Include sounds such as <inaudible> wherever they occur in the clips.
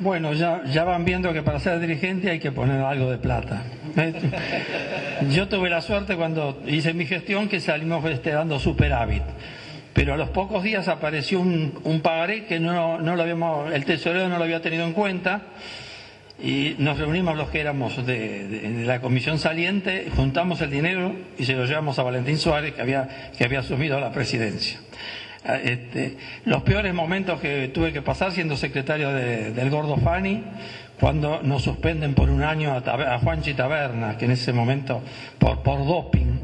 Bueno, ya, ya van viendo que para ser dirigente hay que poner algo de plata. Yo tuve la suerte cuando hice mi gestión que salimos este, dando superávit. Pero a los pocos días apareció un, un pagaré que no, no lo habíamos, el tesorero no lo había tenido en cuenta y nos reunimos los que éramos de, la comisión saliente, juntamos el dinero y se lo llevamos a Valentín Suárez que había, que había asumido la presidencia. Ah, este, los peores momentos que tuve que pasar siendo secretario de- del Gordo Fani, cuando nos suspenden por un año a, Tabe- a Juanchi Taberna, que en ese momento, por, por doping,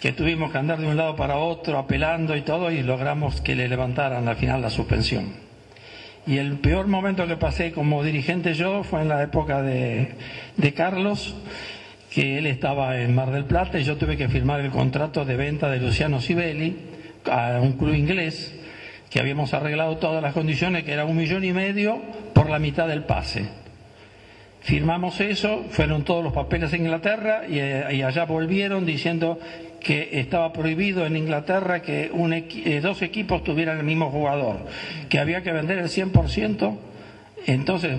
que tuvimos que andar de un lado para otro apelando y todo, y logramos que le levantaran al final la suspensión. Y el peor momento que pasé como dirigente yo fue en la época de, de Carlos, que él estaba en Mar del Plata y yo tuve que firmar el contrato de venta de Luciano Sibeli a un club inglés que habíamos arreglado todas las condiciones, que era un millón y medio por la mitad del pase. Firmamos eso, fueron todos los papeles a Inglaterra y, eh, y allá volvieron diciendo que estaba prohibido en Inglaterra que eh, dos equipos tuvieran el mismo jugador, que había que vender el 100%. Entonces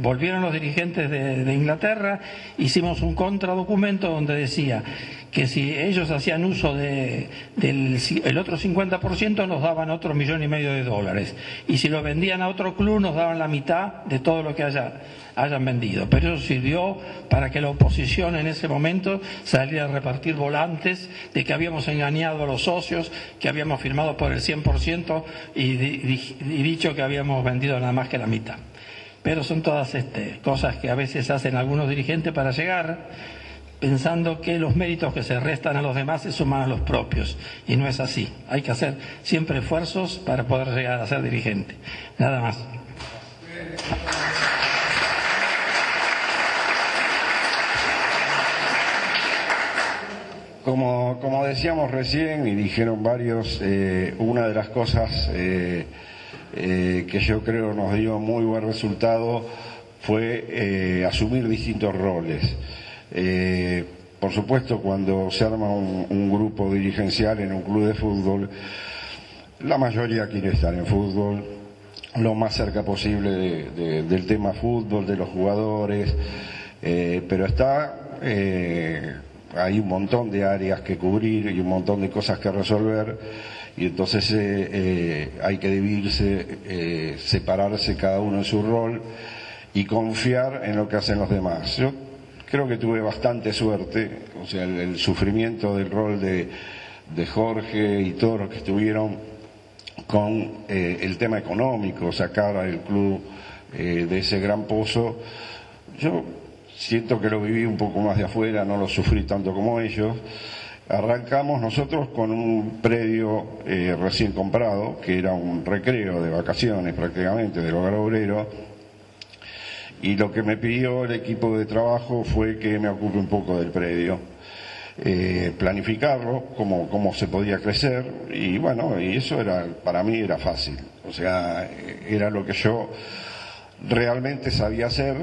volvieron los dirigentes de, Inglaterra, hicimos un contradocumento donde decía que si ellos hacían uso de, del el otro 50% nos daban otro millón y medio de dólares y si lo vendían a otro club nos daban la mitad de todo lo que haya, hayan vendido. Pero eso sirvió para que la oposición en ese momento saliera a repartir volantes de que habíamos engañado a los socios, que habíamos firmado por el 100% y, di- di- y dicho que habíamos vendido nada más que la mitad. Pero son todas este, cosas que a veces hacen algunos dirigentes para llegar pensando que los méritos que se restan a los demás se suman a los propios. Y no es así. Hay que hacer siempre esfuerzos para poder llegar a ser dirigente. Nada más. Como, como decíamos recién y dijeron varios, eh, una de las cosas eh, eh, que yo creo nos dio muy buen resultado fue eh, asumir distintos roles. Eh, por supuesto, cuando se arma un, grupo dirigencial en un club de fútbol, la mayoría quiere estar en fútbol, lo más cerca posible de- de- del tema fútbol, de los jugadores, eh, pero está, hay un montón de áreas que cubrir y un montón de cosas que resolver, y entonces eh, eh, hay que dividirse, eh, separarse cada uno en su rol y confiar en lo que hacen los demás. Yo creo que tuve bastante suerte, o sea, el, sufrimiento del rol de, de Jorge y todos los que estuvieron con eh, el tema económico, sacar al club eh, de ese gran pozo. Yo siento que lo viví un poco más de afuera, no lo sufrí tanto como ellos. Arrancamos nosotros con un predio eh, recién comprado, que era un recreo de vacaciones prácticamente del hogar obrero, y lo que me pidió el equipo de trabajo fue que me ocupe un poco del predio, eh, planificarlo, cómo, cómo se podía crecer, y bueno, y eso era, para mí era fácil, o sea, era lo que yo realmente sabía hacer,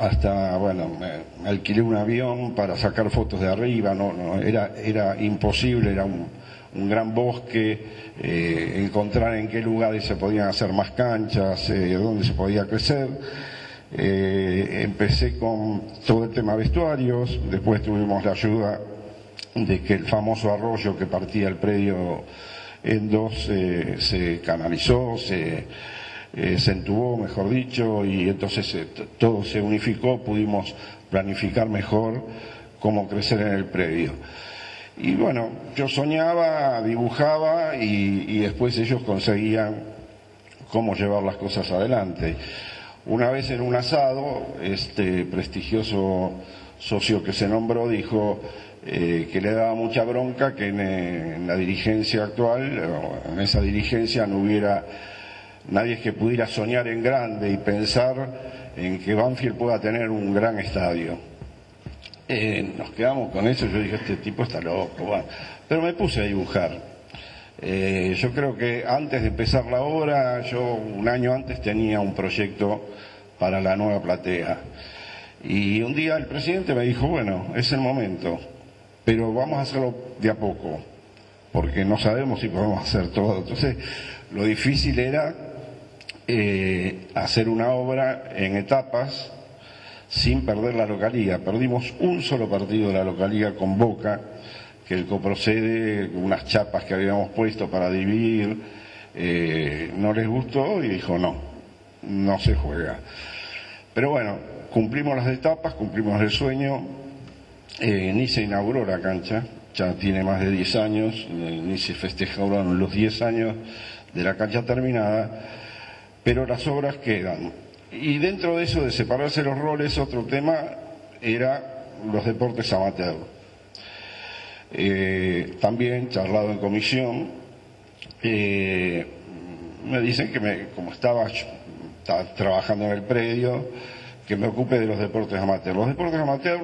hasta, bueno, me, alquilé un avión para sacar fotos de arriba, no, no, era, era imposible, era un, un gran bosque, eh, encontrar en qué lugares se podían hacer más canchas, eh, dónde se podía crecer. Eh, empecé con todo el tema vestuarios, después tuvimos la ayuda de que el famoso arroyo que partía el predio en dos eh, se canalizó, se, eh, se entubó, mejor dicho, y entonces eh, todo se unificó, pudimos planificar mejor cómo crecer en el predio. Y bueno, yo soñaba, dibujaba y, después ellos conseguían cómo llevar las cosas adelante. Una vez en un asado, este prestigioso socio que se nombró dijo eh, que le daba mucha bronca que en, en la dirigencia actual, en esa dirigencia no hubiera nadie que pudiera soñar en grande y pensar en que Banfield pueda tener un gran estadio. Eh, nos quedamos con eso, yo dije, este tipo está loco, pero me puse a dibujar. Eh, yo creo que antes de empezar la obra, yo un año antes tenía un proyecto para la nueva platea. Y un día el presidente me dijo, bueno, es el momento. pero vamos a hacerlo de a poco, porque no sabemos si podemos hacer todo. Entonces, lo difícil era eh, hacer una obra en etapas sin perder la localía. Perdimos un solo partido de la localía con Boca, que el coprocede, unas chapas que habíamos puesto para dividir, eh, no les gustó y dijo no, no se juega. Pero bueno, cumplimos las etapas, cumplimos el sueño, eh, ni se inauguró la cancha, ya tiene más de 10 años, ni se festejaron los 10 años de la cancha terminada, pero las obras quedan. Y dentro de eso de separarse los roles, otro tema era los deportes amateur. Eh, también charlado en comisión, me dicen que me, como estaba, estaba trabajando en el predio, que me ocupe de los deportes amateur. Los deportes amateur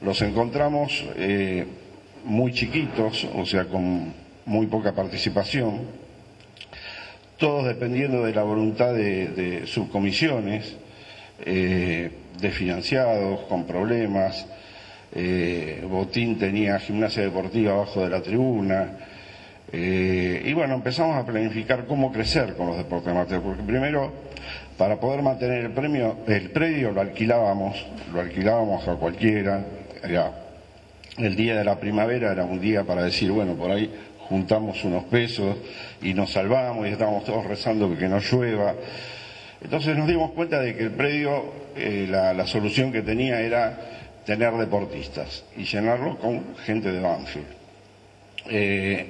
los encontramos eh, muy chiquitos, o sea, con muy poca participación, todos dependiendo de la voluntad de, subcomisiones, eh, de financiados, con problemas. Eh, Botín tenía gimnasia deportiva abajo de la tribuna. y bueno, empezamos a planificar cómo crecer con los deportes porque primero para poder mantener el premio, el predio lo alquilábamos, lo alquilábamos a cualquiera, el día de la primavera era un día para decir, bueno, por ahí juntamos unos pesos y nos salvamos y estábamos todos rezando que no llueva. Entonces nos dimos cuenta de que el predio, eh, la, solución que tenía era tener deportistas y llenarlo con gente de Banfield. Eh,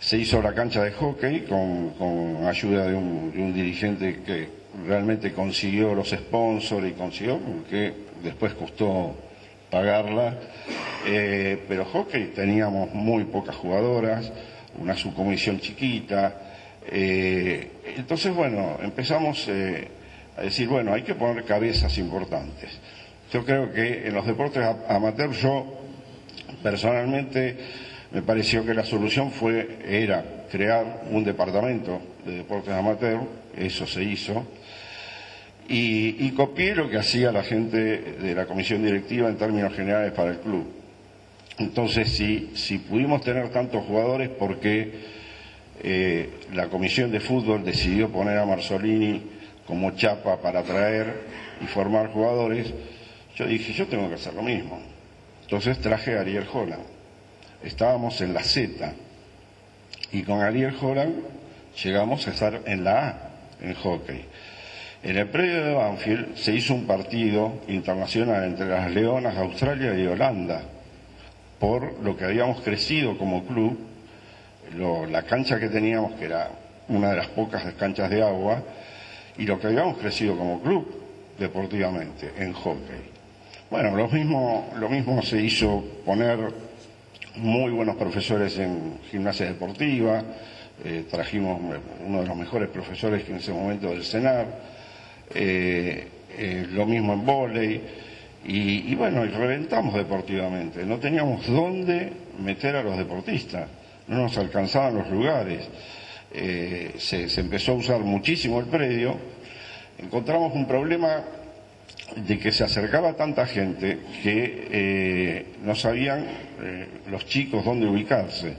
se hizo la cancha de hockey con, ayuda de un, dirigente que realmente consiguió los sponsors y consiguió, porque después costó pagarla, eh, pero hockey teníamos muy pocas jugadoras, una subcomisión chiquita, eh, entonces bueno, empezamos eh, a decir, bueno, hay que poner cabezas importantes. Yo creo que en los deportes amateur yo personalmente me pareció que la solución fue, era crear un departamento de deportes amateur, eso se hizo, y, copié lo que hacía la gente de la comisión directiva en términos generales para el club. Entonces, si, si pudimos tener tantos jugadores, porque eh, la comisión de fútbol decidió poner a Marzolini como chapa para traer y formar jugadores, yo dije, yo tengo que hacer lo mismo. Entonces traje a Ariel Holland estábamos en la Z y con Ariel Holland llegamos a estar en la A, en hockey. En el predio de Banfield se hizo un partido internacional entre las Leonas, Australia y Holanda, por lo que habíamos crecido como club, la cancha que teníamos, que era una de las pocas canchas de agua, y lo que habíamos crecido como club deportivamente en hockey. Bueno, lo mismo, lo mismo se hizo poner muy buenos profesores en gimnasia deportiva, eh, trajimos uno de los mejores profesores que en ese momento del CENAR, eh, eh, lo mismo en volei, y, bueno, y reventamos deportivamente, no teníamos dónde meter a los deportistas, no nos alcanzaban los lugares, se, se empezó a usar muchísimo el predio, encontramos un problema de que se acercaba tanta gente que eh, no sabían eh, los chicos dónde ubicarse.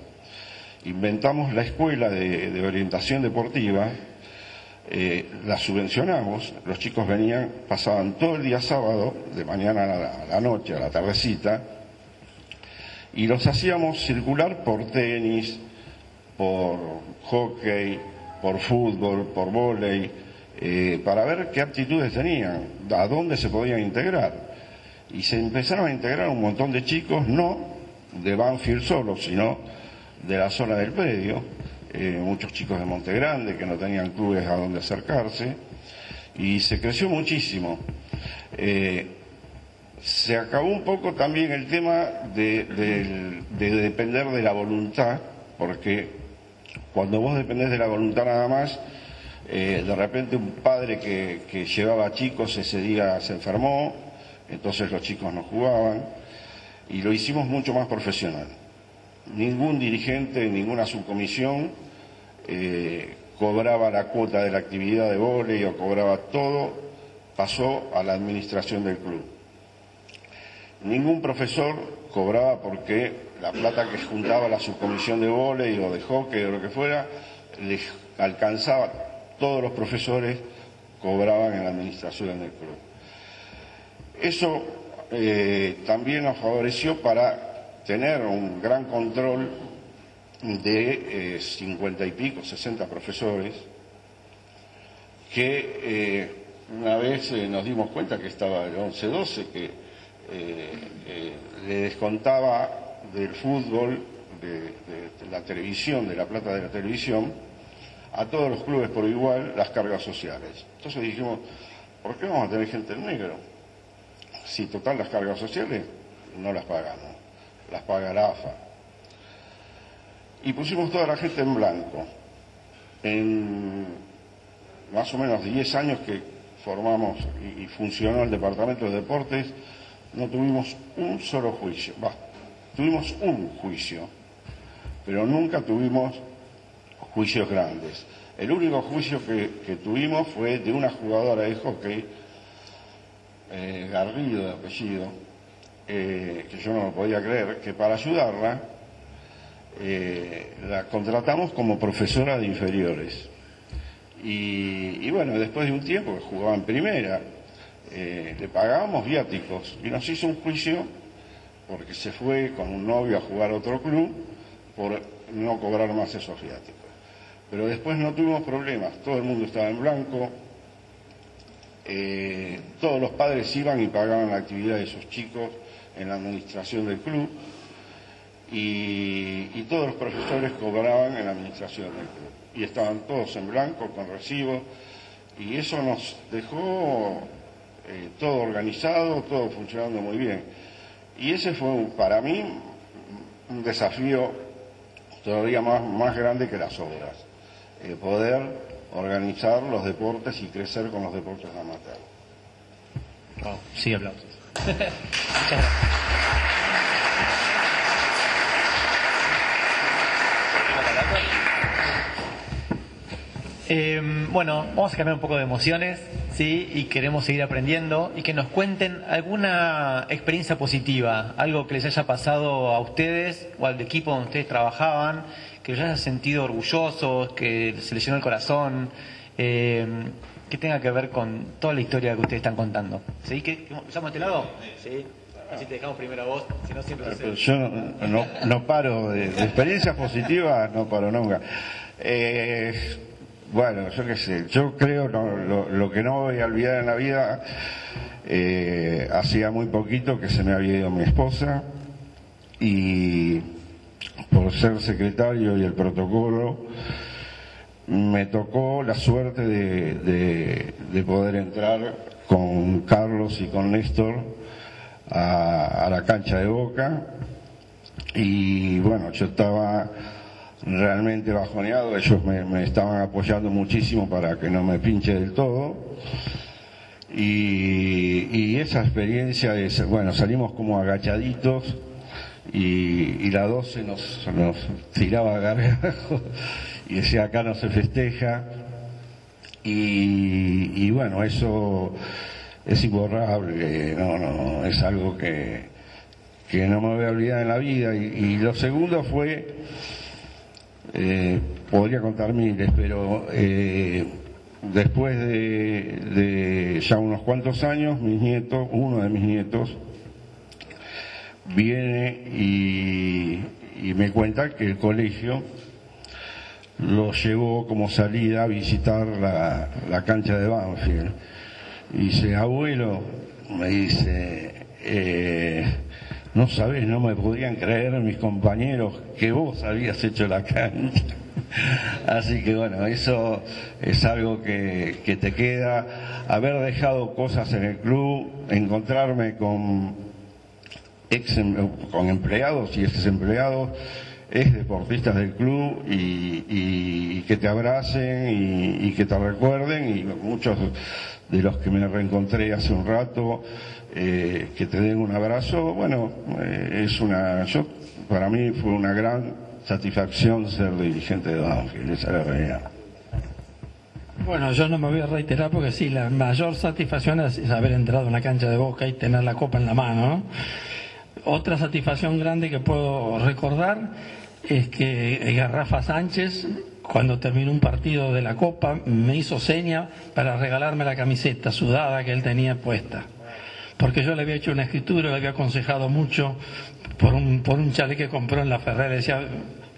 Inventamos la escuela de, orientación deportiva, eh, la subvencionamos, los chicos venían, pasaban todo el día sábado, de mañana a la, noche, a la tardecita, y los hacíamos circular por tenis, por hockey, por fútbol, por vóley, eh, para ver qué aptitudes tenían, a dónde se podían integrar. Y se empezaron a integrar un montón de chicos, no de Banfield solo, sino de la zona del predio, eh, muchos chicos de Monte Grande que no tenían clubes a donde acercarse, y se creció muchísimo. Eh, se acabó un poco también el tema de, de depender de la voluntad, porque cuando vos dependés de la voluntad nada más, eh, de repente un padre que, llevaba chicos ese día se enfermó, entonces los chicos no jugaban y lo hicimos mucho más profesional. Ningún dirigente, ninguna subcomisión eh, cobraba la cuota de la actividad de volei o cobraba todo, pasó a la administración del club. ningún profesor cobraba porque la plata que juntaba la subcomisión de volei o de hockey o lo que fuera, les alcanzaba, todos los profesores cobraban en la administración del club. Eso eh, también nos favoreció para tener un gran control de eh, cincuenta y pico, sesenta profesores, que eh, una vez nos dimos cuenta que estaba el 11-12, que le descontaba del fútbol, de, la televisión, de la plata de la televisión, a todos los clubes por igual las cargas sociales. Entonces dijimos, ¿por qué vamos a tener gente en negro? Si total las cargas sociales no las pagamos, las paga la AFA. Y pusimos toda la gente en blanco. En más o menos 10 años que formamos y, funcionó el Departamento de Deportes, no tuvimos un solo juicio. Tuvimos un juicio, pero nunca tuvimos juicios grandes. El único juicio que, tuvimos fue de una jugadora de hockey, eh, Garrido de apellido, eh, que yo no lo podía creer, que para ayudarla eh, la contratamos como profesora de inferiores. Y, bueno, después de un tiempo que jugaba en primera, le pagábamos viáticos y nos hizo un juicio porque se fue con un novio a jugar a otro club por no cobrar más esos viáticos. Pero después no tuvimos problemas, todo el mundo estaba en blanco, eh, todos los padres iban y pagaban la actividad de sus chicos en la administración del club y, todos los profesores cobraban en la administración del club y estaban todos en blanco con recibo y eso nos dejó eh, todo organizado, todo funcionando muy bien. Y ese fue para mí un desafío todavía más, más grande que las obras. Eh, poder organizar los deportes y crecer con los deportes amateur. Wow, sí, aplausos. <laughs> Eh, bueno, vamos a cambiar un poco de emociones, ¿sí? Y queremos seguir aprendiendo y que nos cuenten alguna experiencia positiva, algo que les haya pasado a ustedes o al equipo donde ustedes trabajaban, que los haya sentido orgullosos, que se les llenó el corazón, eh, que tenga que ver con toda la historia que ustedes están contando. ¿Sí? ¿Que, ¿Empezamos a este lado? Sí. Así te dejamos primero a vos, si no siempre Yo no, no, paro de, experiencias positivas, no paro nunca. Eh, bueno, yo qué sé, yo creo lo, que no voy a olvidar en la vida, eh, hacía muy poquito que se me había ido mi esposa y por ser secretario y el protocolo, me tocó la suerte de, poder entrar con Carlos y con Néstor a, la cancha de Boca. Y bueno, yo estaba realmente bajoneado, ellos me, estaban apoyando muchísimo para que no me pinche del todo. Y, y esa experiencia es, bueno, salimos como agachaditos, y, la 12 nos, nos tiraba gargajo <laughs> y decía acá no se festeja y, bueno, eso es imborrable, no, no, es algo que, que no me voy a olvidar en la vida. Y, lo segundo fue, eh, podría contar miles, pero eh, después de, ya unos cuantos años, mis nietos, uno de mis nietos, viene y, me cuenta que el colegio lo llevó como salida a visitar la, cancha de Banfield. Y dice, abuelo, me dice, eh, no sabes, no me podían creer mis compañeros que vos habías hecho la cancha. <laughs> Así que bueno, eso es algo que, que te queda. Haber dejado cosas en el club, encontrarme con ex, con empleados y ex empleados, ex deportistas del club y, que te abracen y, que te recuerden y muchos de los que me reencontré hace un rato eh, que te den un abrazo, bueno, eh, es una, yo, para mí fue una gran satisfacción ser dirigente de Banfield, esa es la realidad. Bueno, yo no me voy a reiterar porque sí, la mayor satisfacción es haber entrado en la cancha de Boca y tener la copa en la mano, ¿no? otra satisfacción grande que puedo recordar es que Garrafa Sánchez, cuando terminó un partido de la Copa, me hizo seña para regalarme la camiseta sudada que él tenía puesta. Porque yo le había hecho una escritura, le había aconsejado mucho por un, por un chale que compró en la Ferrer. Decía,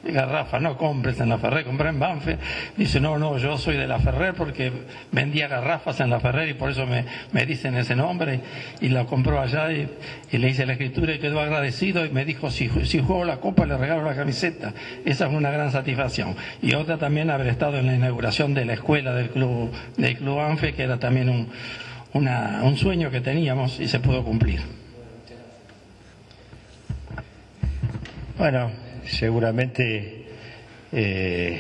Garrafa, no compres en la Ferrer, compré en Banfield. Dice, no, no, yo soy de la Ferrer porque vendía garrafas en la Ferrer y por eso me, me dicen ese nombre. Y la compró allá y, le hice la escritura y quedó agradecido y me dijo, si, si juego la copa le regalo la camiseta. Esa es una gran satisfacción. Y otra también haber estado en la inauguración de la escuela del club, del club Anfe, que era también un, una, un sueño que teníamos y se pudo cumplir. Bueno, seguramente eh,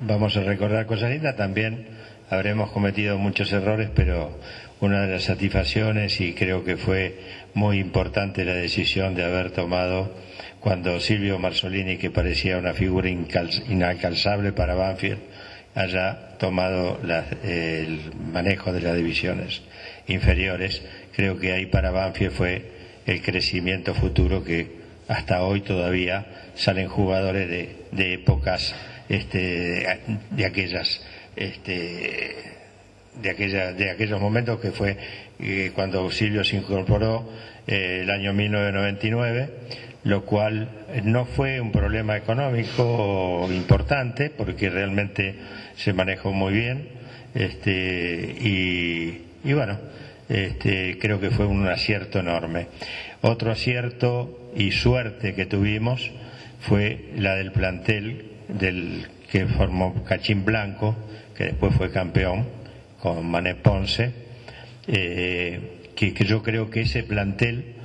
vamos a recordar cosas lindas, también habremos cometido muchos errores, pero una de las satisfacciones y creo que fue muy importante la decisión de haber tomado cuando Silvio Marzolini, que parecía una figura inalcanzable para Banfield, haya tomado el manejo de las divisiones inferiores. Creo que ahí para Banfield fue el crecimiento futuro que hasta hoy todavía salen jugadores de, épocas este, de aquellas este, de aquella, de aquellos momentos que fue eh, cuando Auxilio se incorporó eh, el año 1999 lo cual no fue un problema económico importante porque realmente se manejó muy bien este, y, y bueno este, creo que fue un acierto enorme. Otro acierto y suerte que tuvimos fue la del plantel del que formó Cachín Blanco, que después fue campeón con Mané Ponce, eh, que, yo creo que ese plantel,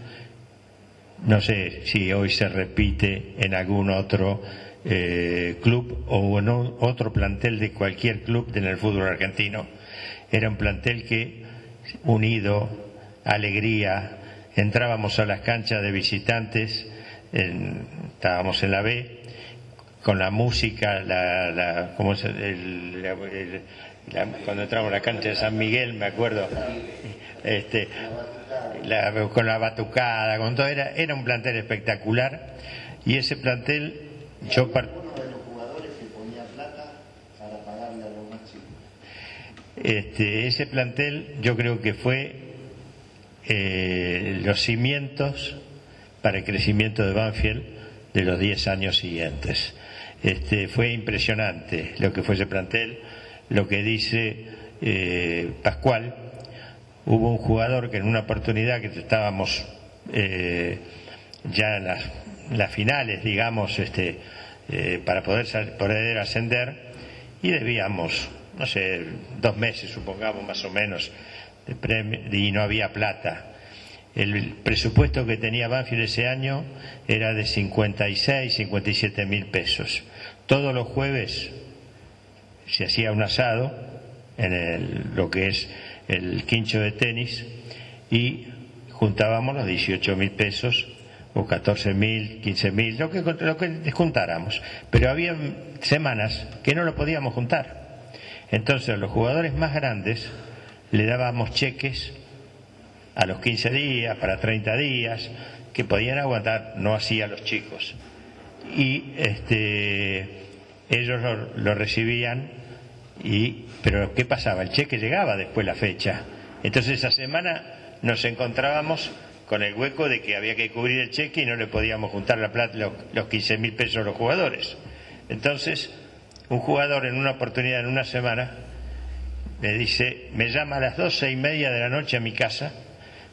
no sé si hoy se repite en algún otro eh, club o en otro plantel de cualquier club en el fútbol argentino. Era un plantel que, unido, alegría, entrábamos a las canchas de visitantes, estábamos en la B, con la música, la, la, ¿cómo es el, cuando entramos a la cancha de San Miguel, me acuerdo, este, con la batucada, con todo, era, era un plantel espectacular y ese plantel, yo Este, ese plantel yo creo que fue eh, los cimientos para el crecimiento de Banfield de los 10 años siguientes. Este, fue impresionante lo que fue ese plantel, lo que dice eh, Pascual. Hubo un jugador que en una oportunidad que estábamos eh, ya en las, finales, digamos, este, para poder, poder ascender, y debíamos, no sé, dos meses, supongamos más o menos, y no había plata. El presupuesto que tenía Banfield ese año era de 56, 57 mil pesos. Todos los jueves se hacía un asado en lo que es el quincho de tenis y juntábamos los 18 mil pesos o 14 mil, 15 mil, lo que, lo que juntáramos. Pero había semanas que no lo podíamos juntar. Entonces los jugadores más grandes le dábamos cheques a los 15 días, para 30 días, que podían aguantar, no así a los chicos. Y este, ellos lo, recibían, y, pero ¿qué pasaba? El cheque llegaba después la fecha. Entonces esa semana nos encontrábamos con el hueco de que había que cubrir el cheque y no le podíamos juntar la plata, los, los 15 mil pesos a los jugadores. Entonces, un jugador en una oportunidad, en una semana, me dice, me llama a las doce y media de la noche a mi casa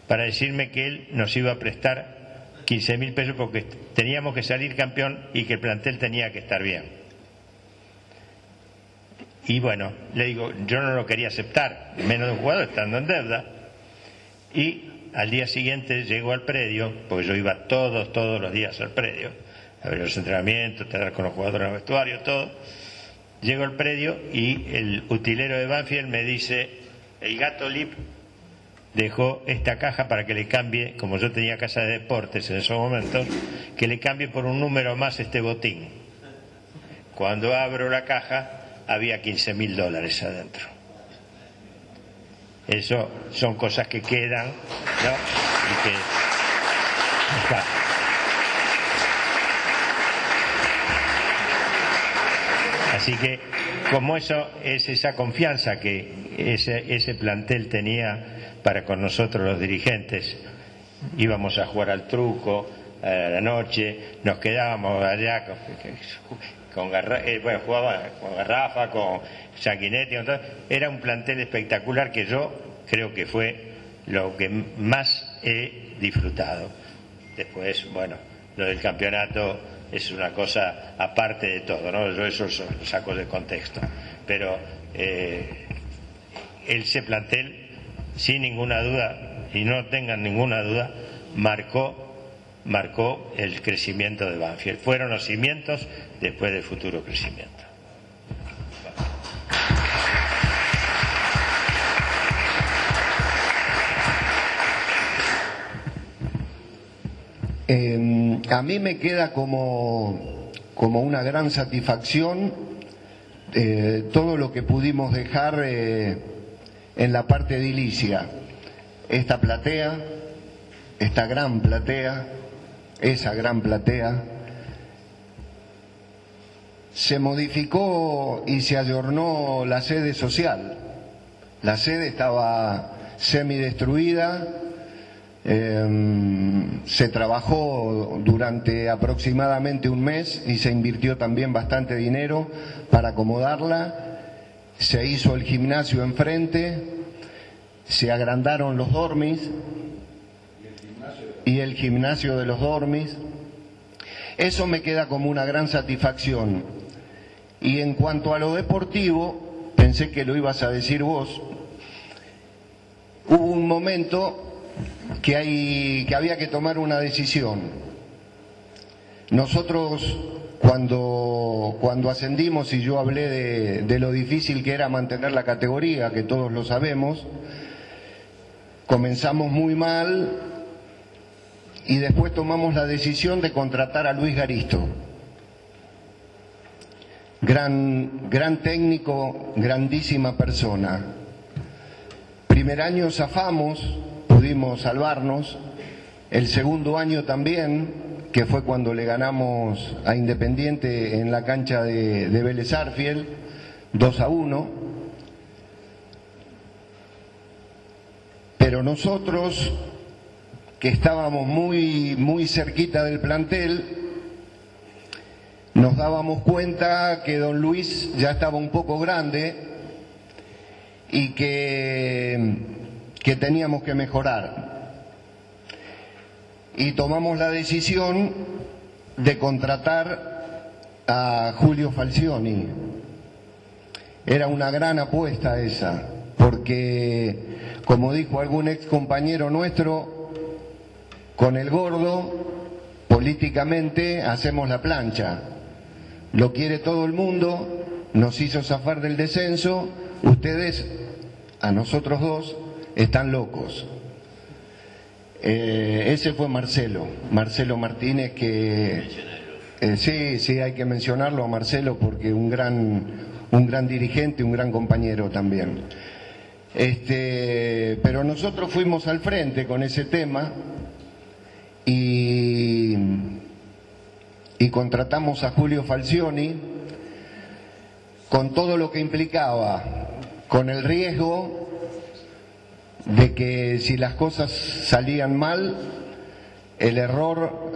para decirme que él nos iba a prestar 15 mil pesos porque teníamos que salir campeón y que el plantel tenía que estar bien. Y bueno, le digo, yo no lo quería aceptar, menos de un jugador estando en deuda. Y al día siguiente llego al predio, porque yo iba todos, todos los días al predio, a ver los entrenamientos, estar con los jugadores en el vestuario, todo Llego al predio y el utilero de Banfield me dice, el gato Lip dejó esta caja para que le cambie, como yo tenía casa de deportes en esos momentos, que le cambie por un número más este botín. Cuando abro la caja había 15 mil dólares adentro. Eso son cosas que quedan, ¿no? Y que Así que, como eso es esa confianza que ese, ese plantel tenía para con nosotros los dirigentes, íbamos a jugar al truco a la noche, nos quedábamos allá con, con eh, bueno, jugaba con Garrafa, con Sanguinetti, era un plantel espectacular que yo creo que fue lo que más he disfrutado. Después, bueno, lo del campeonato es una cosa aparte de todo, ¿no? Yo eso lo saco de contexto. Pero eh, ese plantel, sin ninguna duda, y no tengan ninguna duda, marcó marcó el crecimiento de Banfield. Fueron los cimientos después del futuro crecimiento. Em, a mí me queda como, como una gran satisfacción eh, todo lo que pudimos dejar eh, en la parte edilicia. Esta platea, esta gran platea, esa gran platea, se modificó y se ayornó la sede social. La sede estaba semidestruida, em, se trabajó durante aproximadamente un mes y se invirtió también bastante dinero para acomodarla, se hizo el gimnasio enfrente, se agrandaron los dormis y el gimnasio de los dormis. Eso me queda como una gran satisfacción. Y en cuanto a lo deportivo, pensé que lo ibas a decir vos, hubo un momento que, hay, que había que tomar una decisión. Nosotros cuando, cuando ascendimos y yo hablé de, lo difícil que era mantener la categoría, que todos lo sabemos, comenzamos muy mal, y después tomamos la decisión de contratar a Luis Garisto. Gran, gran técnico, grandísima persona. Primer año zafamos, salvarnos. El segundo año también, que fue cuando le ganamos a Independiente en la cancha de, de Vélez Arfiel, 2 a 1. Pero nosotros que estábamos muy, muy cerquita del plantel, nos dábamos cuenta que don Luis ya estaba un poco grande y que, que teníamos que mejorar. Y tomamos la decisión de contratar a Julio Falcioni. Era una gran apuesta esa, porque, como dijo algún ex compañero nuestro, con el gordo, políticamente, hacemos la plancha. Lo quiere todo el mundo, nos hizo zafar del descenso, ustedes, a nosotros dos, están locos. Eh, ese fue Marcelo, Marcelo Martínez que... Eh, sí, sí, hay que mencionarlo a Marcelo porque un gran, un gran dirigente, un gran compañero también. Este, pero nosotros fuimos al frente con ese tema y, y contratamos a Julio Falcioni con todo lo que implicaba, con el riesgo de que si las cosas salían mal, el error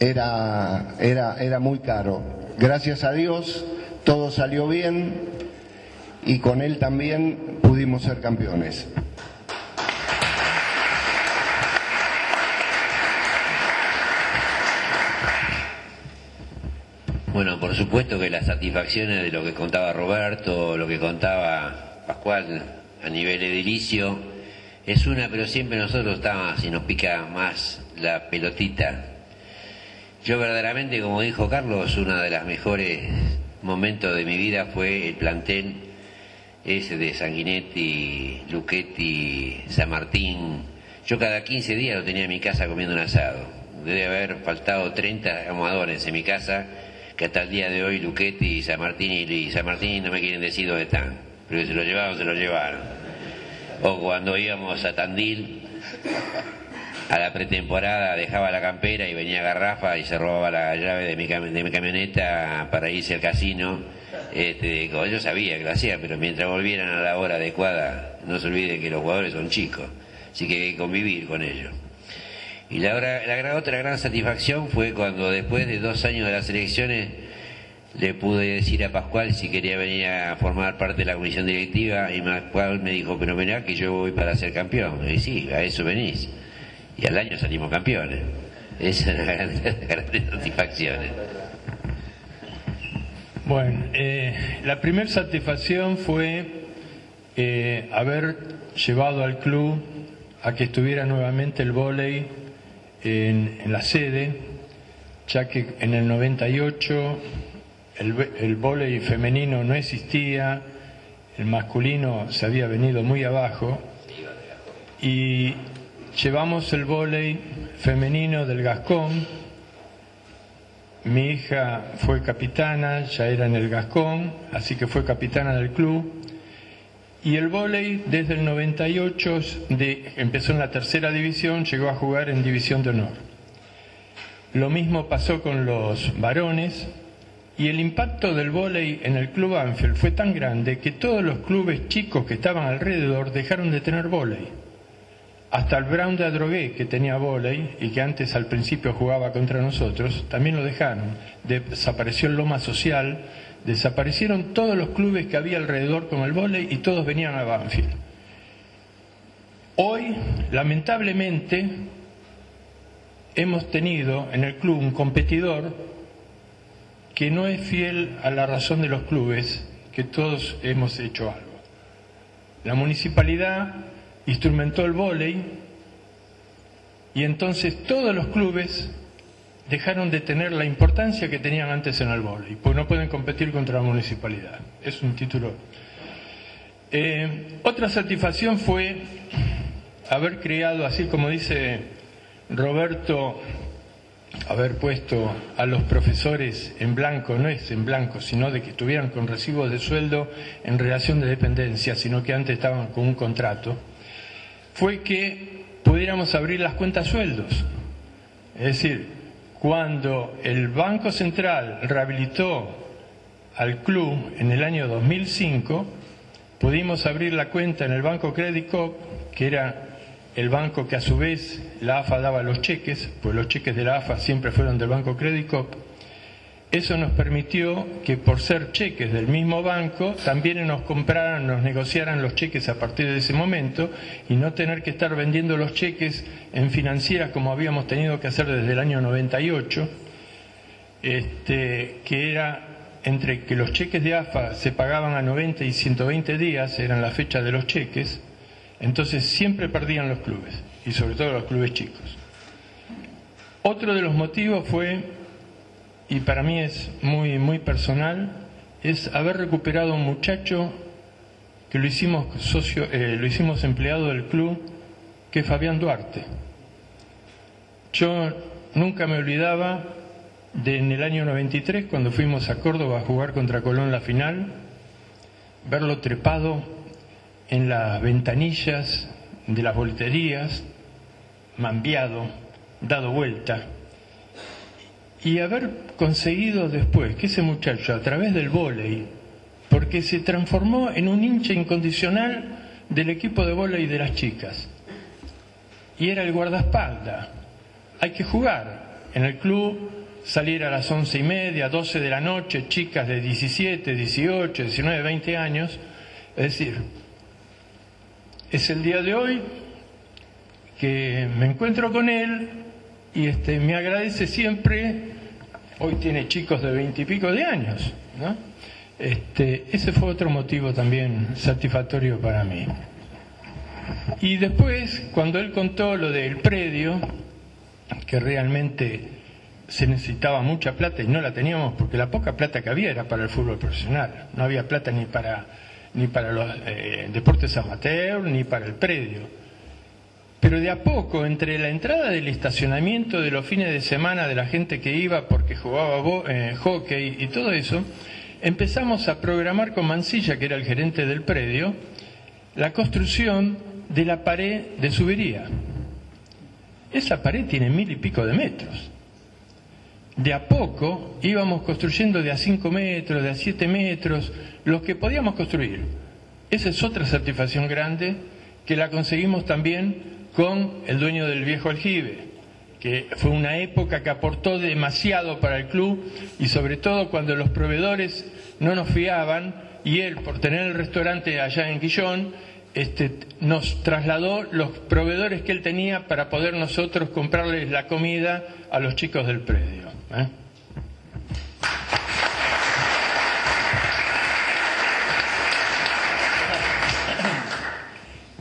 era, era, era muy caro. Gracias a Dios, todo salió bien y con él también pudimos ser campeones. Bueno, por supuesto que las satisfacciones de lo que contaba Roberto, lo que contaba Pascual a nivel edilicio, es una, pero siempre nosotros estamos y nos pica más la pelotita. Yo verdaderamente, como dijo Carlos, uno de los mejores momentos de mi vida fue el plantel ese de Sanguinetti, Luchetti, San Martín. Yo cada 15 días lo tenía en mi casa comiendo un asado. Debe haber faltado 30 amadores en mi casa que hasta el día de hoy Luquetti y San Martín y San Martín no me quieren decir dónde están, pero si se lo llevaron, se lo llevaron. O cuando íbamos a Tandil, a la pretemporada dejaba la campera y venía Garrafa y se robaba la llave de mi, de mi camioneta para irse al casino. Este, yo sabía que lo hacía, pero mientras volvieran a la hora adecuada, no se olviden que los jugadores son chicos, así que hay que convivir con ellos. Y la, la, otra gran satisfacción fue cuando después de dos años de las elecciones le pude decir a Pascual si quería venir a formar parte de la comisión directiva y Pascual me dijo, pero mirá que yo voy para ser campeón. Y sí, a eso venís y al año salimos campeones. <laughs> Esa es una <laughs> gran, satisfacción. Bueno, eh, la primera satisfacción fue eh, haber llevado al club a que estuviera nuevamente el vóley en, la sede, ya que en el 98 el, el femenino no existía, el masculino se había venido muy abajo y llevamos el vóley femenino del Gascón. Mi hija fue capitana, ya era en el Gascón, así que fue capitana del club. Y el vóley desde el 98 de, empezó en la tercera división, llegó a jugar en división de honor. Lo mismo pasó con los varones y el impacto del vóley en el club Anfield fue tan grande que todos los clubes chicos que estaban alrededor dejaron de tener vóley. Hasta el Brown de Adrogué, que tenía volei y que antes al principio jugaba contra nosotros, también lo dejaron. Desapareció el Loma Social, desaparecieron todos los clubes que había alrededor con el volei y todos venían a Banfield. Hoy, lamentablemente, hemos tenido en el club un competidor que no es fiel a la razón de los clubes, que todos hemos hecho algo. La municipalidad instrumentó el vóley y entonces todos los clubes dejaron de tener la importancia que tenían antes en el vóley, pues no pueden competir contra la municipalidad. Es un título. Eh, otra satisfacción fue haber creado, así como dice Roberto, haber puesto a los profesores en blanco, no es en blanco, sino de que estuvieran con recibos de sueldo en relación de dependencia, sino que antes estaban con un contrato fue que pudiéramos abrir las cuentas sueldos. Es decir, cuando el Banco Central rehabilitó al club en el año 2005, pudimos abrir la cuenta en el Banco Credit Corp, que era el banco que a su vez la AFA daba los cheques, pues los cheques de la AFA siempre fueron del Banco Credit Corp, eso nos permitió que por ser cheques del mismo banco, también nos compraran, nos negociaran los cheques a partir de ese momento y no tener que estar vendiendo los cheques en financieras como habíamos tenido que hacer desde el año 98, este, que era entre que los cheques de AFA se pagaban a 90 y 120 días, eran la fecha de los cheques, entonces siempre perdían los clubes, y sobre todo los clubes chicos. Otro de los motivos fue y para mí es muy, muy personal, es haber recuperado un muchacho que lo hicimos, socio, eh, lo hicimos empleado del club, que es Fabián Duarte. Yo nunca me olvidaba de en el año 93, cuando fuimos a Córdoba a jugar contra Colón la final, verlo trepado en las ventanillas de las volterías, mambiado, dado vuelta y haber conseguido después que ese muchacho a través del vóley, porque se transformó en un hincha incondicional del equipo de vóley de las chicas, y era el guardaespaldas. Hay que jugar en el club, salir a las once y media, doce de la noche, chicas de 17, 18, 19, 20 años, es decir, es el día de hoy que me encuentro con él y este, me agradece siempre, hoy tiene chicos de veintipico de años, ¿no? Este, ese fue otro motivo también satisfactorio para mí. Y después, cuando él contó lo del predio, que realmente se necesitaba mucha plata y no la teníamos porque la poca plata que había era para el fútbol profesional, no había plata ni para ni para los eh, deportes amateur ni para el predio. Pero de a poco, entre la entrada del estacionamiento de los fines de semana de la gente que iba porque jugaba eh, hockey y todo eso, empezamos a programar con Mancilla, que era el gerente del predio, la construcción de la pared de subería. esa pared tiene mil y pico de metros. De a poco íbamos construyendo de a cinco metros, de a siete metros, los que podíamos construir. Esa es otra satisfacción grande que la conseguimos también con el dueño del viejo aljibe, que fue una época que aportó demasiado para el club y sobre todo cuando los proveedores no nos fiaban y él, por tener el restaurante allá en Guillón, este, nos trasladó los proveedores que él tenía para poder nosotros comprarles la comida a los chicos del predio. ¿Eh?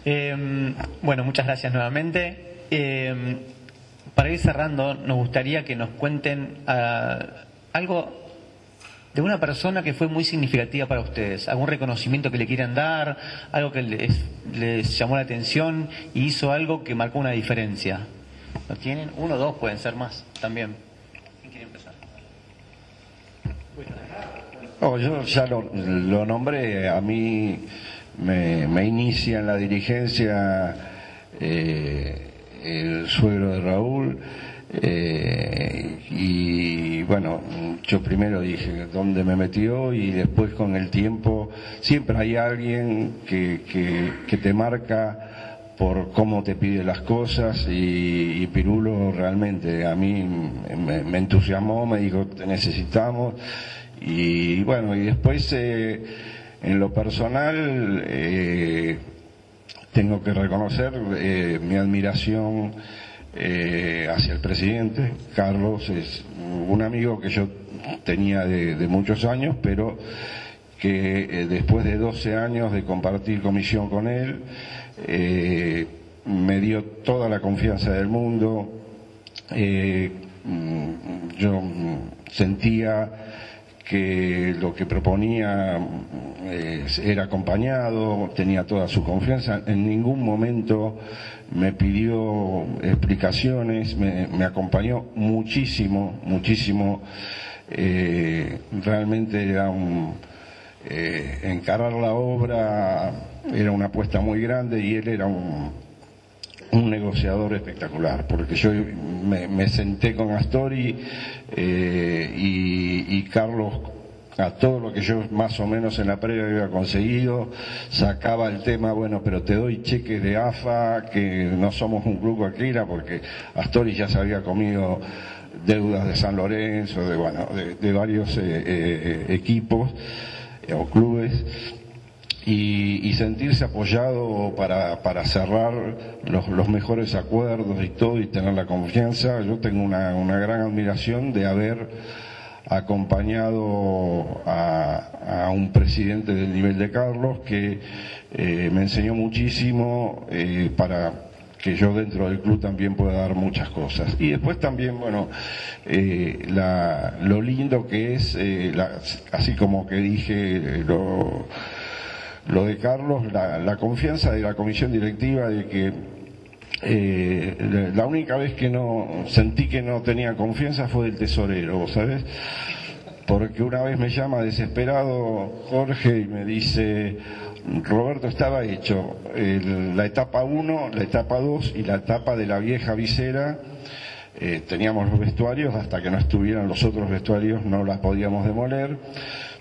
Eh, bueno, muchas gracias nuevamente. Eh, para ir cerrando, nos gustaría que nos cuenten ah, algo de una persona que fue muy significativa para ustedes, algún reconocimiento que le quieran dar, algo que les, les llamó la atención y hizo algo que marcó una diferencia. ¿Lo tienen? Uno o dos pueden ser más también. No, yo ya lo, nombré, a mí me, inicia en la dirigencia eh, el suegro de Raúl eh, y bueno, yo primero dije dónde me metió y después con el tiempo siempre hay alguien que, que te marca por cómo te pide las cosas y, Pirulo realmente a mí me, me entusiasmó, me dijo te necesitamos y bueno, y después eh, en lo personal eh, tengo que reconocer eh, mi admiración eh, hacia el presidente. Carlos es un amigo que yo tenía de, de muchos años, pero que eh, después de 12 años de compartir comisión con él, eh, me dio toda la confianza del mundo. Eh, mm, yo mm, sentía que lo que proponía eh, era acompañado, tenía toda su confianza, en ningún momento me pidió explicaciones, me, me acompañó muchísimo, muchísimo, eh, realmente era un, eh, encarar la obra era una apuesta muy grande y él era un, negociador espectacular, porque yo me, senté con Astori eh, y, Carlos a todo lo que yo más o menos en la previa había conseguido, sacaba el tema, bueno, pero te doy cheques de AFA, que no somos un club cualquiera, porque Astori ya se había comido deudas de San Lorenzo, de, bueno, de, varios eh, eh, equipos o clubes y, sentirse apoyado para, para cerrar los, mejores acuerdos y todo y tener la confianza. Yo tengo una, una gran admiración de haber acompañado a, a un presidente del nivel de Carlos que eh, me enseñó muchísimo eh, para que yo dentro del club también pueda dar muchas cosas. Y después también, bueno, eh, la, lo lindo que es, eh, la, así como que dije, eh, lo, lo de Carlos, la, la confianza de la comisión directiva de que eh, la única vez que no sentí que no tenía confianza fue del tesorero, ¿sabes? Porque una vez me llama desesperado Jorge y me dice, Roberto estaba hecho, la etapa 1, la etapa 2 y la etapa de la vieja visera, eh, teníamos los vestuarios, hasta que no estuvieran los otros vestuarios no las podíamos demoler.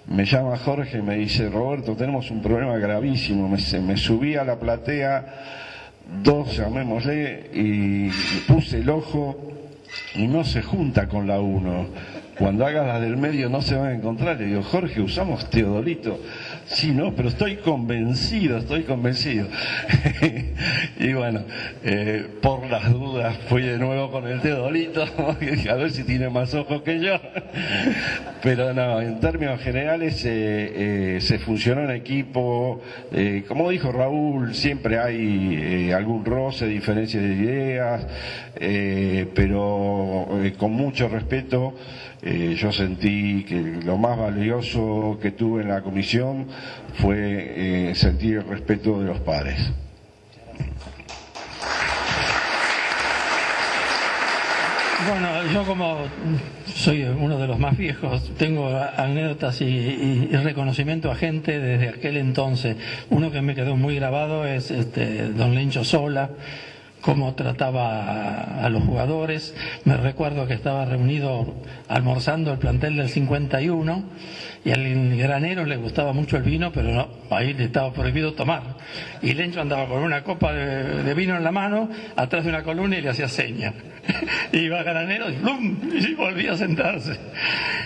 Me llama Jorge y me dice, Roberto, tenemos un problema gravísimo, me, me subí a la platea dos, llamémosle, y, y puse el ojo y no se junta con la 1. Cuando hagas la del medio no se van a encontrar. Le digo, Jorge, usamos Teodolito. Sí, no, pero estoy convencido, estoy convencido. <laughs> y bueno, eh, por las dudas fui de nuevo con el Teodolito, <laughs> a ver si tiene más ojos que yo. <laughs> pero no, en términos generales eh, eh, se funcionó en equipo. eh, como dijo Raúl, siempre hay eh, algún roce, diferencias de ideas, pero con mucho respeto. Eh, yo sentí que lo más valioso que tuve en la comisión fue eh, sentir el respeto de los padres. Bueno, yo como soy uno de los más viejos, tengo anécdotas y, y- reconocimiento a gente desde aquel entonces. Uno que me quedó muy grabado es este, don Lencho Sola, cómo trataba a los jugadores. Me recuerdo que estaba reunido almorzando el plantel del 51 y al granero le gustaba mucho el vino, pero no, ahí le estaba prohibido tomar. Y Lencho andaba con una copa de, vino en la mano, atrás de una columna y le hacía señas. <laughs> iba a granero y ¡plum! y volvía a sentarse.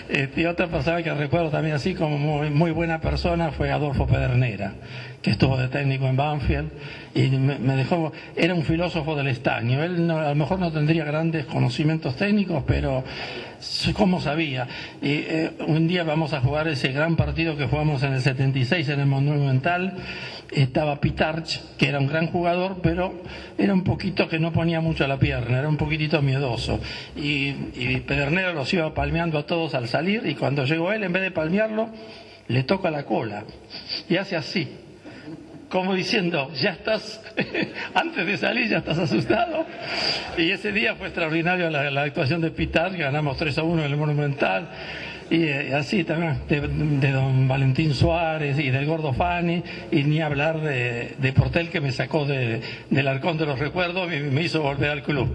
Este, y otra persona que recuerdo también así como muy buena persona fue Adolfo Pedernera, que estuvo de técnico en Banfield y me, dejó, era un filósofo del estaño. Él a lo mejor no tendría grandes conocimientos técnicos, pero como sabía. Y, eh, un día vamos a jugar ese gran partido que jugamos en el 76 en el Monumental. Estaba Pitarch, que era un gran jugador, pero era un poquito que no ponía mucho la pierna, era un poquitito miedoso. Y, y Pedernero los iba palmeando a todos al salir, y cuando llegó él, en vez de palmearlo, le toca la cola y hace así como diciendo, ya estás, <laughs> antes de salir ya estás asustado. Y ese día fue extraordinario la, actuación de Pitar, ganamos 3 a 1 en el Monumental. Y eh, así también de, don Valentín Suárez y del Gordo Fani, y ni hablar de, Portel que me sacó del halcón de los recuerdos y me hizo volver al club.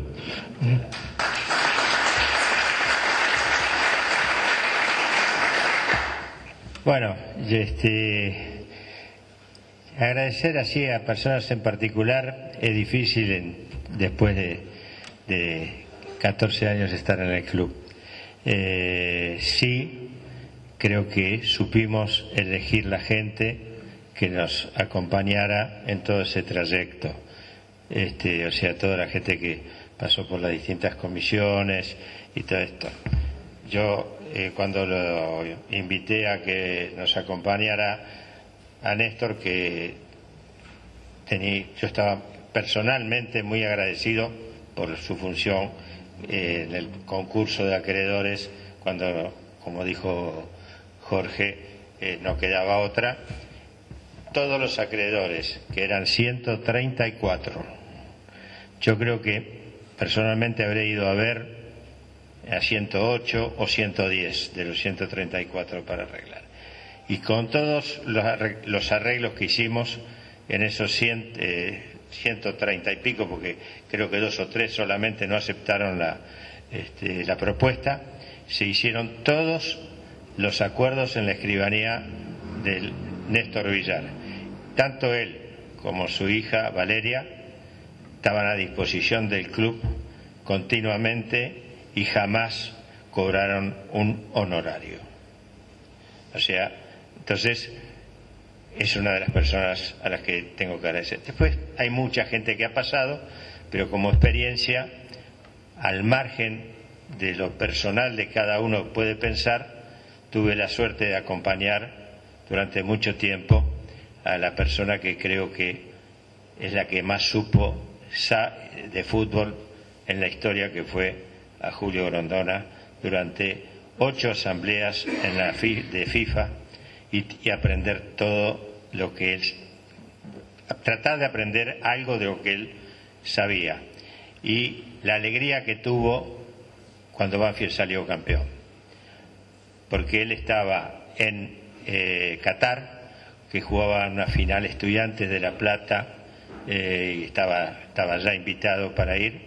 Bueno, este, Agradecer así a personas en particular es difícil después de, de, 14 años estar en el club. Eh, sí, creo que supimos elegir la gente que nos acompañara en todo ese trayecto. Este, o sea, toda la gente que pasó por las distintas comisiones y todo esto. Yo, eh, cuando lo invité a que nos acompañara, a Néstor que tenía, yo estaba personalmente muy agradecido por su función eh, en el concurso de acreedores cuando, como dijo Jorge, eh, no quedaba otra. Todos los acreedores, que eran 134, yo creo que personalmente habré ido a ver a 108 o 110 de los 134 para arreglar y con todos los arreglos que hicimos en esos 130 eh, y pico, porque creo que dos o tres solamente no aceptaron la, este, la propuesta, se hicieron todos los acuerdos en la escribanía del Néstor Villar. Tanto él como su hija Valeria estaban a disposición del club continuamente y jamás cobraron un honorario. O sea, entonces, es una de las personas a las que tengo que agradecer. Después hay mucha gente que ha pasado, pero como experiencia, al margen de lo personal de cada uno puede pensar, tuve la suerte de acompañar durante mucho tiempo a la persona que creo que es la que más supo de fútbol en la historia, que fue a Julio Grondona durante ocho asambleas en la de FIFA y, aprender todo lo que él, tratar de aprender algo de lo que él sabía. Y la alegría que tuvo cuando Banfield salió campeón, porque él estaba en eh, Qatar, que jugaba una final Estudiantes de La Plata, eh, y estaba, estaba ya invitado para ir,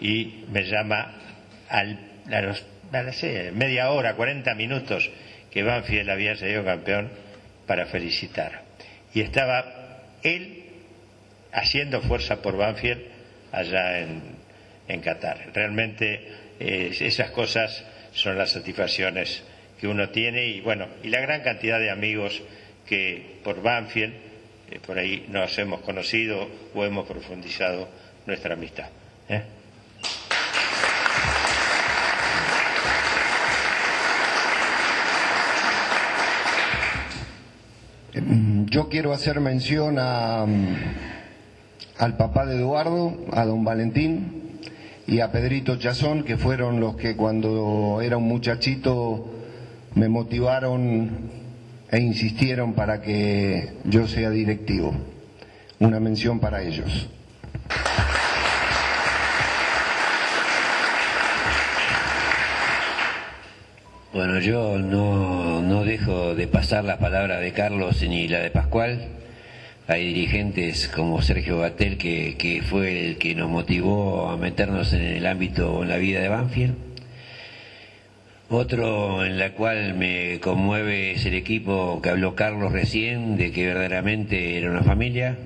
y me llama al, a los, media hora, 40 minutos, que Banfield había salido campeón para felicitar. Y estaba él haciendo fuerza por Banfield allá en, Qatar. Realmente esas cosas son las satisfacciones que uno tiene y bueno, y la gran cantidad de amigos que por Banfield, eh, por ahí nos hemos conocido o hemos profundizado nuestra amistad. ¿eh? Yo quiero hacer mención a, al papá de Eduardo, a don Valentín y a Pedrito Chazón, que fueron los que cuando era un muchachito me motivaron e insistieron para que yo sea directivo. Una mención para ellos. Bueno, yo no, no dejo de pasar la palabra de Carlos ni la de Pascual hay dirigentes como Sergio Batel, que, que fue el que nos motivó a meternos en el ámbito, en la vida de Banfield. Otro en la cual me conmueve es el equipo que habló Carlos recién, de que verdaderamente era una familia,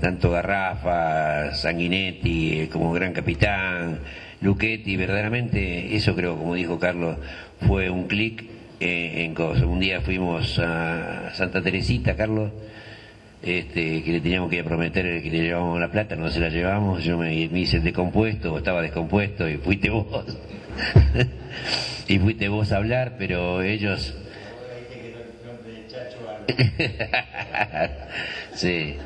tanto Garrafa, Sanguinetti como gran capitán, Luchetti, verdaderamente eso creo, como dijo Carlos, fue un clic eh, en cosas. Un día fuimos a Santa Teresita, Carlos, este, que le teníamos que prometer que le llevábamos la plata, no se la llevamos, yo me, me hice descompuesto, estaba descompuesto y fuiste vos. <laughs> y fuiste vos a hablar, pero ellos... <laughs> sí.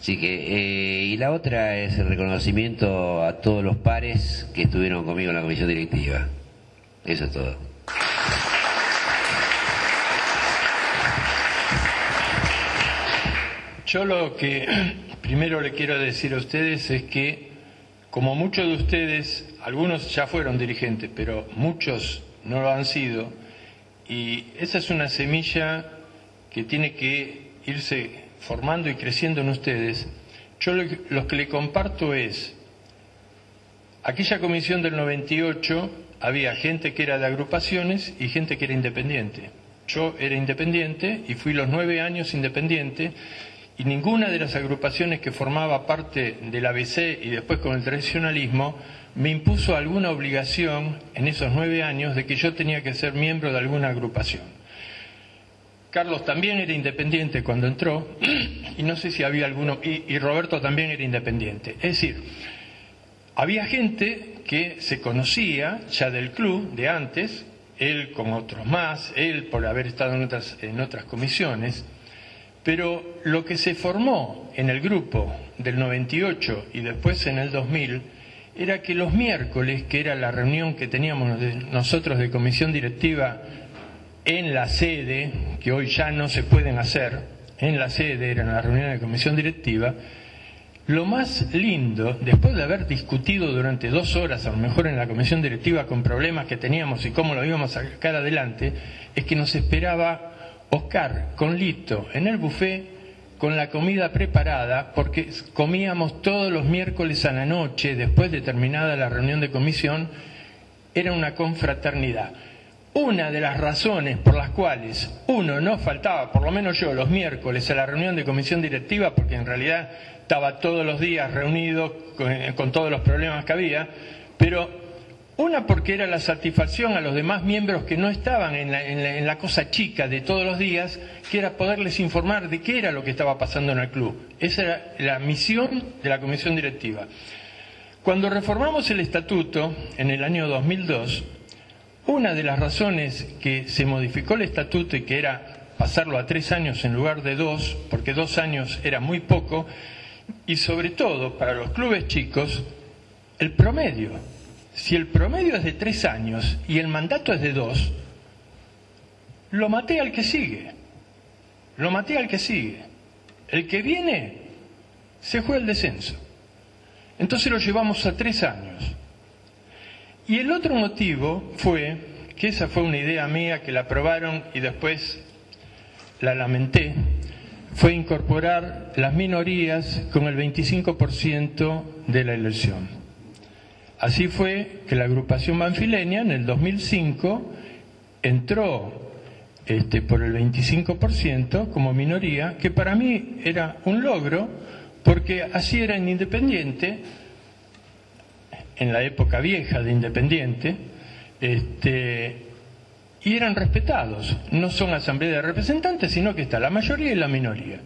Así que, eh, y la otra es el reconocimiento a todos los pares que estuvieron conmigo en la comisión directiva. Eso es todo. Yo lo que <clears throat> primero le quiero decir a ustedes es que, como muchos de ustedes, algunos ya fueron dirigentes, pero muchos no lo han sido, y esa es una semilla que tiene que irse formando y creciendo en ustedes. Yo lo, que le comparto es, aquella comisión del 98 había gente que era de agrupaciones y gente que era independiente. Yo era independiente y fui los nueve años independiente y ninguna de las agrupaciones que formaba parte del ABC y después con el tradicionalismo me impuso alguna obligación en esos nueve años de que yo tenía que ser miembro de alguna agrupación. Carlos también era independiente cuando entró <clears throat> y no sé si había alguno, y, Roberto también era independiente. Es decir, había gente que se conocía ya del club de antes, él con otros más, él por haber estado en otras, en otras comisiones, pero lo que se formó en el grupo del 98 y después en el 2000 era que los miércoles, que era la reunión que teníamos nosotros de comisión directiva en la sede, que hoy ya no se pueden hacer, en la sede eran las reuniones de comisión directiva, lo más lindo, después de haber discutido durante dos horas, a lo mejor en la comisión directiva, con problemas que teníamos y cómo lo íbamos a sacar adelante, es que nos esperaba Oscar con Lito en el buffet con la comida preparada, porque comíamos todos los miércoles a la noche, después de terminada la reunión de comisión, era una confraternidad. Una de las razones por las cuales uno no faltaba, por lo menos yo, los miércoles a la reunión de comisión directiva, porque en realidad estaba todos los días reunido con, con todos los problemas que había, pero una porque era la satisfacción a los demás miembros que no estaban en la, en, la, en la, cosa chica de todos los días, que era poderles informar de qué era lo que estaba pasando en el club. Esa era la misión de la comisión directiva. Cuando reformamos el estatuto en el año 2002, una de las razones que se modificó el estatuto y que era pasarlo a tres años en lugar de dos, porque dos años era muy poco, y sobre todo para los clubes chicos, el promedio si el promedio es de tres años y el mandato es de dos, lo maté al que sigue. Lo maté al que sigue. El que viene se juega el descenso. Entonces lo llevamos a tres años. Y el otro motivo fue, que esa fue una idea mía que la aprobaron y después la lamenté, fue incorporar las minorías con el 25% de la elección. Así fue que la agrupación banfileña en el 2005 entró este, por el 25% como minoría, que para mí era un logro, porque así era en Independiente, en la época vieja de Independiente, este, y eran respetados. No son asamblea de representantes, sino que está la mayoría y la minoría.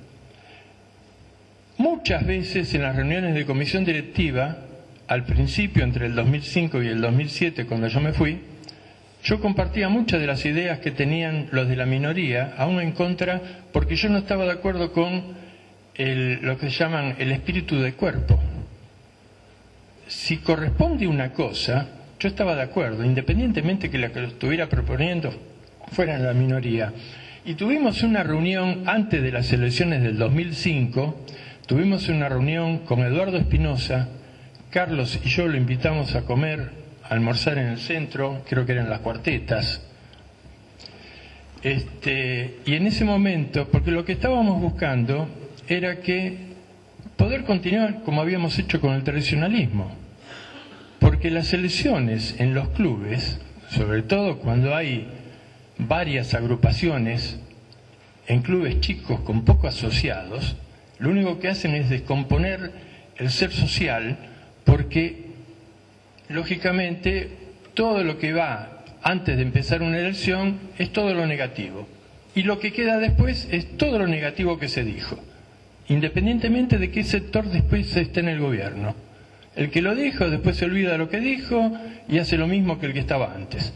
Muchas veces en las reuniones de comisión directiva al principio, entre el 2005 y el 2007, cuando yo me fui, yo compartía muchas de las ideas que tenían los de la minoría, aún en contra, porque yo no estaba de acuerdo con el, lo que llaman el espíritu de cuerpo. Si corresponde una cosa, yo estaba de acuerdo, independientemente que la que lo estuviera proponiendo fuera la minoría. Y tuvimos una reunión antes de las elecciones del 2005, tuvimos una reunión con Eduardo Espinosa, Carlos y yo lo invitamos a comer, a almorzar en el centro, creo que eran las cuartetas. Este, y en ese momento, porque lo que estábamos buscando era que poder continuar como habíamos hecho con el tradicionalismo. Porque las elecciones en los clubes, sobre todo cuando hay varias agrupaciones en clubes chicos con pocos asociados, lo único que hacen es descomponer el ser social porque, lógicamente, todo lo que va antes de empezar una elección es todo lo negativo. Y lo que queda después es todo lo negativo que se dijo, independientemente de qué sector después esté en el gobierno. El que lo dijo después se olvida lo que dijo y hace lo mismo que el que estaba antes.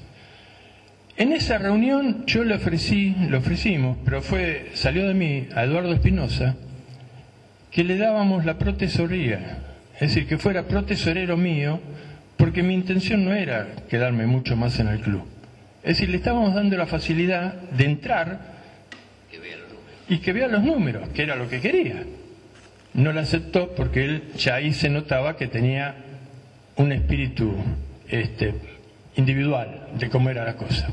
En esa reunión yo le ofrecí, le ofrecimos, pero fue, salió de mí a Eduardo Espinosa, que le dábamos la protesoría, es decir, que fuera protesorero mío, porque mi intención no era quedarme mucho más en el club. Es decir, le estábamos dando la facilidad de entrar y que vea los números, que era lo que quería. No lo aceptó porque él ya ahí se notaba que tenía un espíritu este, individual de cómo era la cosa.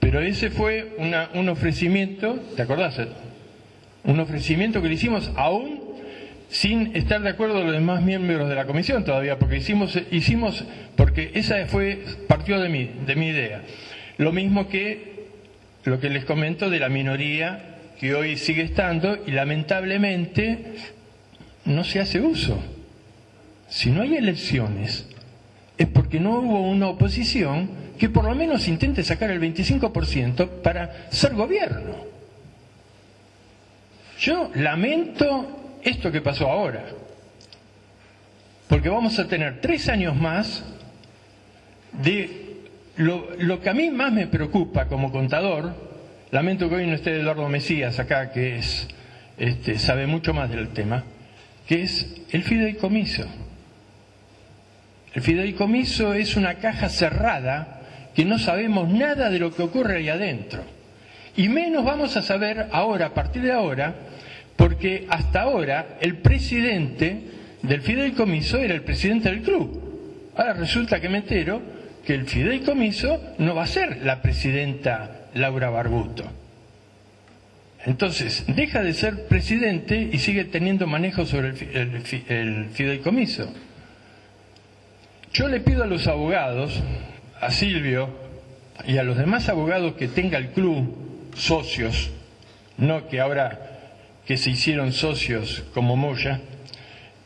Pero ese fue un ofrecimiento, ¿te acordás? Un ofrecimiento que le hicimos aún sin estar de acuerdo los demás miembros de la comisión todavía, porque hicimos, hicimos porque esa fue, partió de mí, de mi idea. Lo mismo que lo que les comento de la minoría que hoy sigue estando y lamentablemente no se hace uso. Si no hay elecciones, es porque no hubo una oposición que por lo menos intente sacar el 25% para ser gobierno. Yo lamento esto que pasó ahora. Porque vamos a tener tres años más de lo, que a mí más me preocupa como contador, lamento que hoy no esté Eduardo Mesías acá, que es, este, sabe mucho más del tema, que es el fideicomiso. El fideicomiso es una caja cerrada que no sabemos nada de lo que ocurre ahí adentro. Y menos vamos a saber ahora, a partir de ahora, porque hasta ahora el presidente del fideicomiso era el presidente del club. Ahora resulta que me entero que el fideicomiso no va a ser la presidenta Laura Barbuto. Entonces, deja de ser presidente y sigue teniendo manejo sobre el, el fideicomiso. Yo le pido a los abogados, a Silvio y a los demás abogados que tenga el club, socios, no que ahora que se hicieron socios como Moya,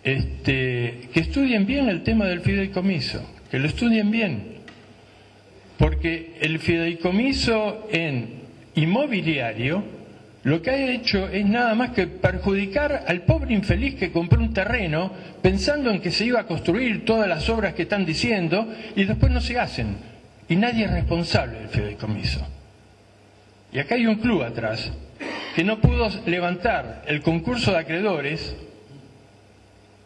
este, que estudien bien el tema del fideicomiso, que lo estudien bien, porque el fideicomiso en inmobiliario lo que ha hecho es nada más que perjudicar al pobre infeliz que compró un terreno pensando en que se iba a construir todas las obras que están diciendo y después no se hacen. Y nadie es responsable del fideicomiso. Y acá hay un club atrás que no pudo levantar el concurso de acreedores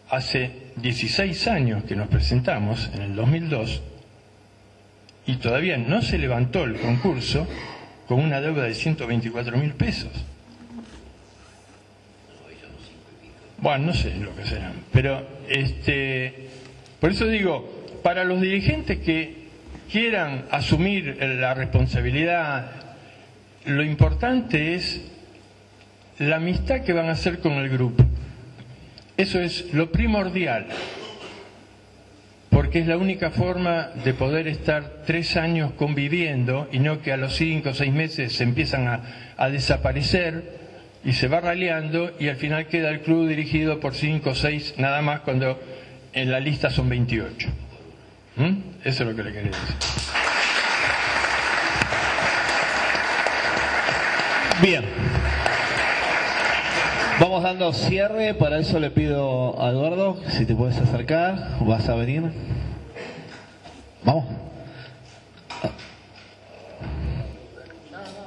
hace 16 años que nos presentamos, en el 2002, y todavía no se levantó el concurso con una deuda de 124 mil pesos. Bueno, no sé lo que serán, pero este, por eso digo, para los dirigentes que quieran asumir la responsabilidad, lo importante es la amistad que van a hacer con el grupo. Eso es lo primordial, porque es la única forma de poder estar tres años conviviendo y no que a los cinco o seis meses se empiezan a, desaparecer y se va raleando y al final queda el club dirigido por cinco o seis nada más cuando en la lista son 28. ¿Mm? Eso es lo que le quería decir. Bien. Vamos dando cierre, para eso le pido a Eduardo, si te puedes acercar, vas a venir. Vamos.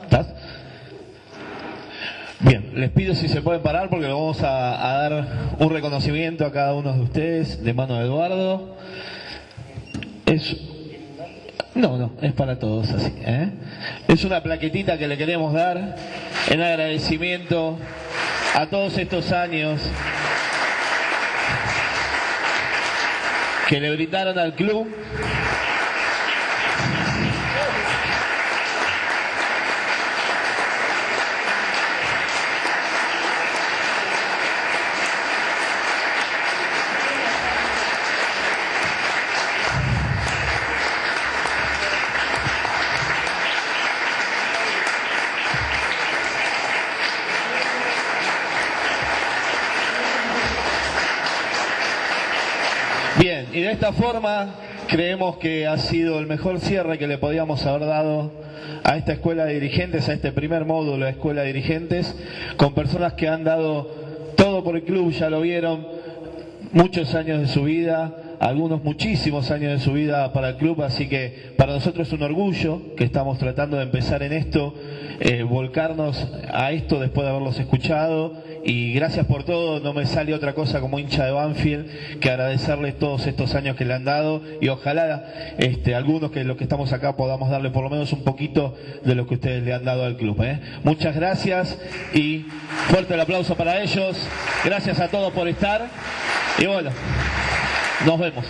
¿Estás? Bien, les pido si se pueden parar porque le vamos a, dar un reconocimiento a cada uno de ustedes de mano de Eduardo. Es no, no, es para todos así. ¿eh? Es una plaquetita que le queremos dar en agradecimiento a todos estos años que le brindaron al club. de esta forma creemos que ha sido el mejor cierre que le podíamos haber dado a esta escuela de dirigentes, a este primer módulo de escuela de dirigentes, con personas que han dado todo por el club, ya lo vieron, muchos años de su vida, algunos muchísimos años de su vida para el club, así que para nosotros es un orgullo que estamos tratando de empezar en esto, eh, volcarnos a esto después de haberlos escuchado y gracias por todo, no me sale otra cosa como hincha de Banfield que agradecerles todos estos años que le han dado y ojalá este, algunos que los que estamos acá podamos darle por lo menos un poquito de lo que ustedes le han dado al club. ¿eh? Muchas gracias y fuerte el aplauso para ellos, gracias a todos por estar y bueno. Nos vemos.